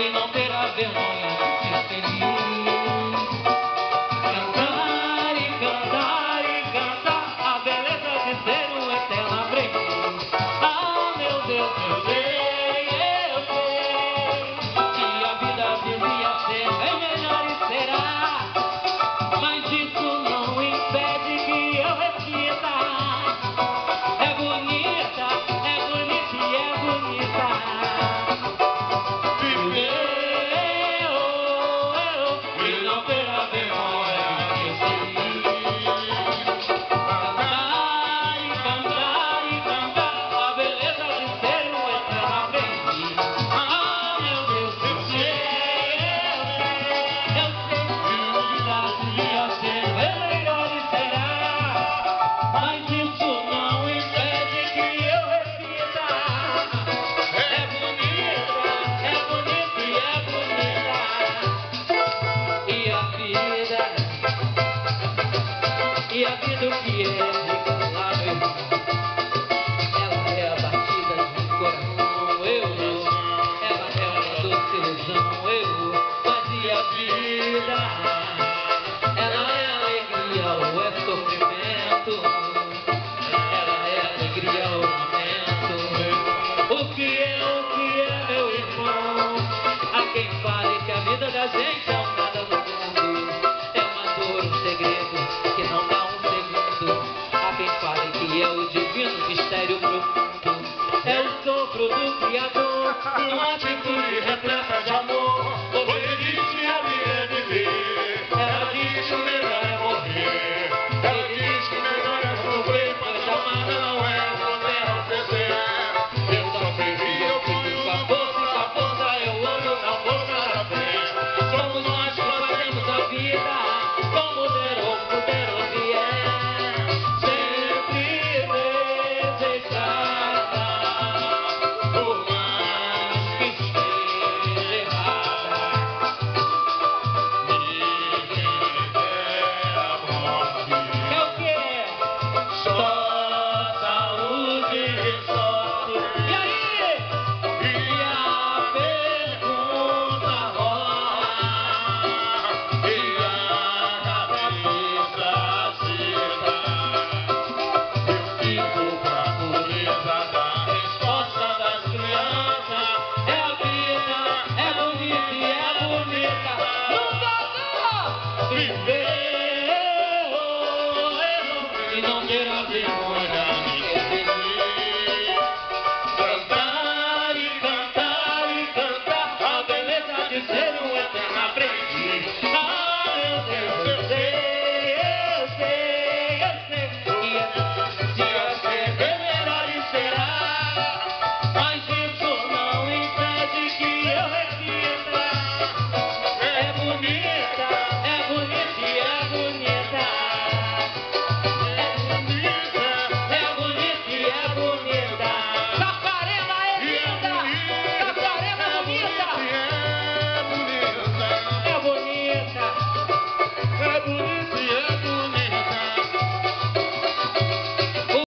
e não terá vergonha de ser sabia bem do que é. Outro do Criador, uma atitude tipo repleta de amor. Você disse a vida é viver, ela disse que o melhor é morrer. Ela disse que o melhor é sofrer, mas amada não é poder oferecer. Eu só perdi, eu ponho na se na força, eu ando na força da. Somos nós que fazemos a vida, Ribeiro, eu não quero ter morar.